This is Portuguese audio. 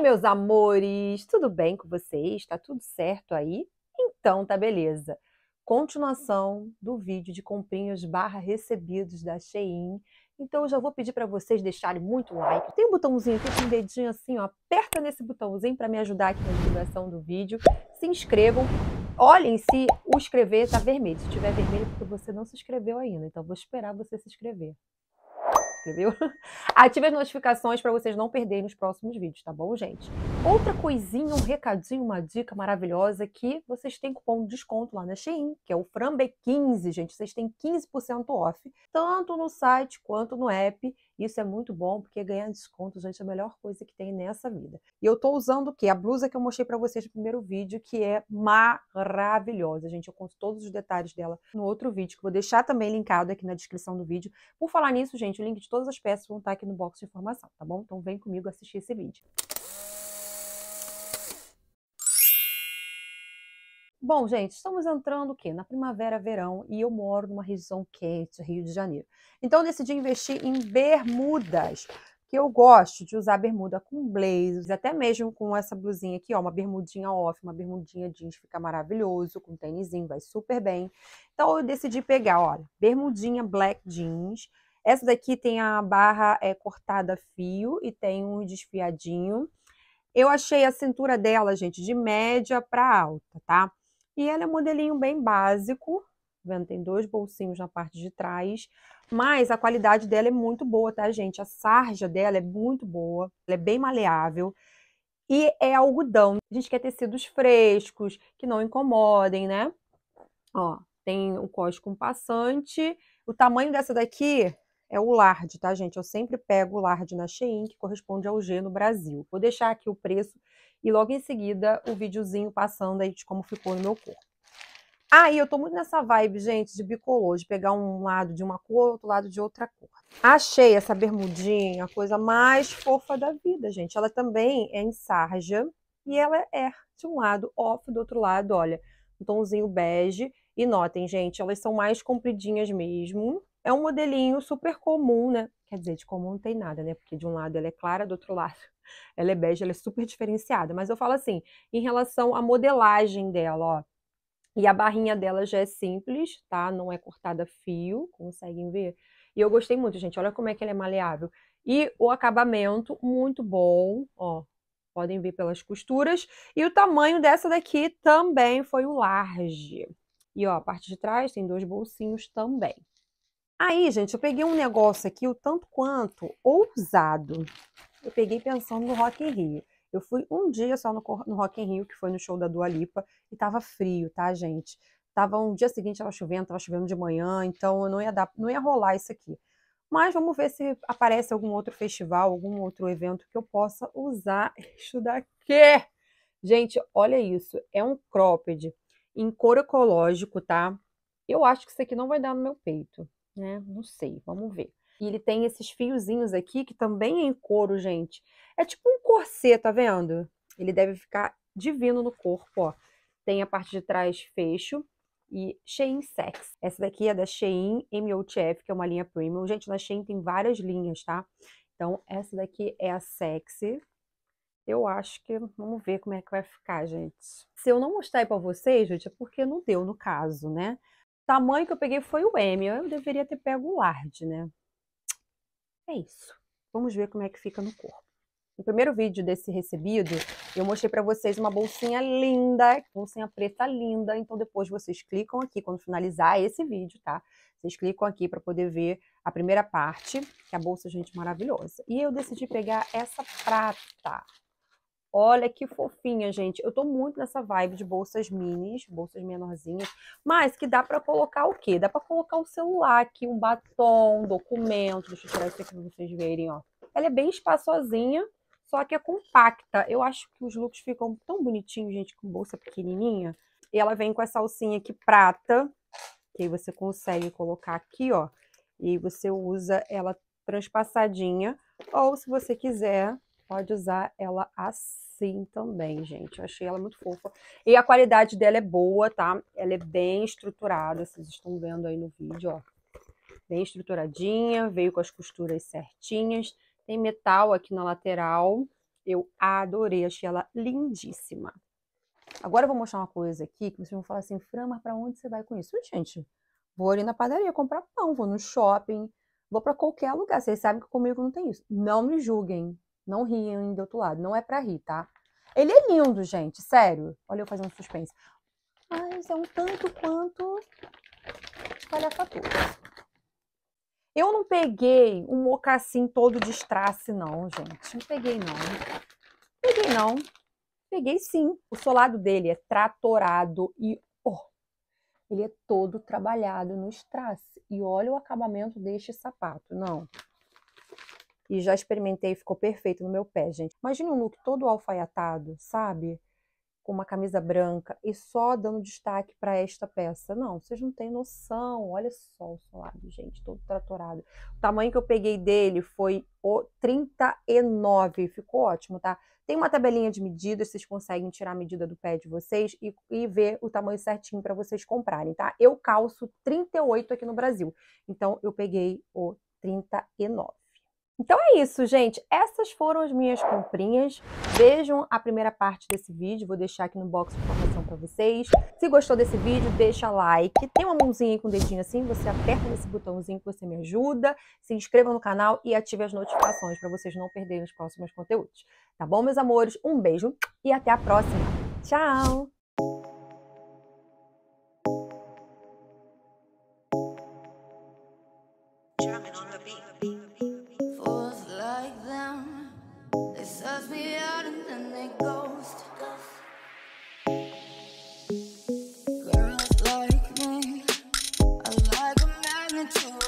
Meus amores, tudo bem com vocês? Tá tudo certo aí? Então tá beleza. Continuação do vídeo de comprinhas barra recebidos da Shein. Então eu já vou pedir para vocês deixarem muito like. Tem um botãozinho aqui com um dedinho assim, ó. Aperta nesse botãozinho para me ajudar aqui na divulgação do vídeo. Se inscrevam. Olhem se o inscrever tá vermelho. Se tiver vermelho, é porque você não se inscreveu ainda. Então vou esperar você se inscrever Ative as notificações para vocês não perderem os próximos vídeos, tá bom, gente? Outra coisinha, um recadinho, uma dica maravilhosa que vocês têm cupom de desconto lá na Shein, que é o Frambe15, gente. Vocês têm 15% off, tanto no site quanto no app. Isso é muito bom, porque ganhar desconto, gente, é a melhor coisa que tem nessa vida. E eu tô usando o quê? A blusa que eu mostrei para vocês no primeiro vídeo, que é maravilhosa, gente. Eu conto todos os detalhes dela no outro vídeo, que eu vou deixar também linkado aqui na descrição do vídeo. Por falar nisso, gente, o link de todas as peças vão estar aqui no box de informação, tá bom? Então vem comigo assistir esse vídeo. Bom, gente, estamos entrando o quê? Na primavera, verão, e eu moro numa região quente, Rio de Janeiro. Então, decidi investir em bermudas, que eu gosto de usar bermuda com blazers, até mesmo com essa blusinha aqui, ó, uma bermudinha off, uma bermudinha jeans, fica maravilhoso, com tênisinho, vai super bem. Então, eu decidi pegar, olha, bermudinha black jeans. Essa daqui tem a barra é, cortada a fio e tem um desfiadinho. Eu achei a cintura dela, gente, de média para alta, tá? E ela é um modelinho bem básico, vendo? Tem dois bolsinhos na parte de trás, mas a qualidade dela é muito boa, tá, gente? A sarja dela é muito boa, ela é bem maleável e é algodão. A gente quer tecidos frescos, que não incomodem, né? Ó, tem o cós com passante. O tamanho dessa daqui é o large, tá, gente? Eu sempre pego o large na Shein, que corresponde ao G no Brasil. Vou deixar aqui o preço e logo em seguida o videozinho passando aí de como ficou no meu corpo. Aí ah, eu tô muito nessa vibe, gente, de bicolor, de pegar um lado de uma cor, outro lado de outra cor. Achei essa bermudinha a coisa mais fofa da vida, gente. Ela também é em sarja e ela é de um lado off, do outro lado, olha, um tomzinho bege. E notem, gente, elas são mais compridinhas mesmo. É um modelinho super comum, né? Quer dizer, de comum não tem nada, né? Porque de um lado ela é clara, do outro lado ela é bege, ela é super diferenciada. Mas eu falo assim, em relação à modelagem dela, ó. E a barrinha dela já é simples, tá? Não é cortada fio, conseguem ver? E eu gostei muito, gente. Olha como é que ela é maleável. E o acabamento, muito bom, ó. Podem ver pelas costuras. E o tamanho dessa daqui também foi o large. E ó, a parte de trás tem dois bolsinhos também. Aí, gente, eu peguei um negócio aqui, o tanto quanto ousado eu peguei pensando no Rock in Rio. Eu fui um dia só no, no Rock in Rio, que foi no show da Dua Lipa, e tava frio, tá, gente? Tava um dia seguinte, tava chovendo, tava chovendo de manhã, então eu não ia dar, não ia rolar isso aqui. Mas vamos ver se aparece algum outro festival, algum outro evento que eu possa usar isso daqui. Gente, olha isso, é um cropped em couro ecológico, tá? Eu acho que isso aqui não vai dar no meu peito, né? Não sei, vamos ver. E ele tem esses fiozinhos aqui, que também é em couro, gente. É tipo um corset, tá vendo? Ele deve ficar divino no corpo, ó. Tem a parte de trás fecho e Shein Sex. Essa daqui é da Shein MOTF, que é uma linha premium. Gente, na Shein tem várias linhas, tá? Então, essa daqui é a Sexy. Eu acho que... Vamos ver como é que vai ficar, gente. Se eu não mostrar aí pra vocês, gente, é porque não deu no caso, né? O tamanho que eu peguei foi o M. Eu deveria ter pego o large, né? É isso. Vamos ver como é que fica no corpo. No primeiro vídeo desse recebido, eu mostrei para vocês uma bolsinha linda, bolsinha preta linda. Então depois vocês clicam aqui quando finalizar esse vídeo, tá? Vocês clicam aqui para poder ver a primeira parte, que é a bolsa, gente, maravilhosa. E eu decidi pegar essa prata. Olha que fofinha, gente. Eu tô muito nessa vibe de bolsas minis, bolsas menorzinhas, mas que dá para colocar o quê? Dá para colocar o celular aqui, um batom, documento. Deixa eu tirar isso aqui pra vocês verem, ó. Ela é bem espaçosinha, só que é compacta. Eu acho que os looks ficam tão bonitinhos, gente, com bolsa pequenininha. E ela vem com essa alcinha aqui prata, que aí você consegue colocar aqui, ó. E você usa ela transpassadinha, ou se você quiser, pode usar ela assim também, gente. Eu achei ela muito fofa. E a qualidade dela é boa, tá? Ela é bem estruturada, vocês estão vendo aí no vídeo, ó. Bem estruturadinha, veio com as costuras certinhas. Tem metal aqui na lateral. Eu adorei, achei ela lindíssima. Agora eu vou mostrar uma coisa aqui que vocês vão falar assim, Fran, mas pra onde você vai com isso? Gente, vou ali na padaria comprar pão, vou no shopping, vou para qualquer lugar. Vocês sabem que comigo não tem isso. Não me julguem, não riem do outro lado, não é pra rir, tá? Ele é lindo, gente, sério. Olha eu fazendo suspense. Mas é um tanto quanto palhafatura. Eu não peguei um mocassim todo de strass, não, gente. Não peguei, não. Peguei, não. Peguei sim. O solado dele é tratorado e oh, ele é todo trabalhado no strass. E olha o acabamento deste sapato. Não. E já experimentei, ficou perfeito no meu pé, gente. Imagina um look todo alfaiatado, sabe? com uma camisa branca e só dando destaque para esta peça. Não, vocês não têm noção. Olha só o solado, gente, todo tratorado. O tamanho que eu peguei dele foi o 39, ficou ótimo, tá? Tem uma tabelinha de medidas, vocês conseguem tirar a medida do pé de vocês e, e ver o tamanho certinho para vocês comprarem, tá? Eu calço 38 aqui no Brasil, então eu peguei o 39. Então é isso, gente. Essas foram as minhas comprinhas. Vejam a primeira parte desse vídeo, vou deixar aqui no box de informação para vocês. Se gostou desse vídeo, deixa like. Tem uma mãozinha aí com o dedinho assim, você aperta nesse botãozinho que você me ajuda. Se inscreva no canal e ative as notificações para vocês não perderem os próximos conteúdos. Tá bom, meus amores? Um beijo e até a próxima. Tchau! gonna do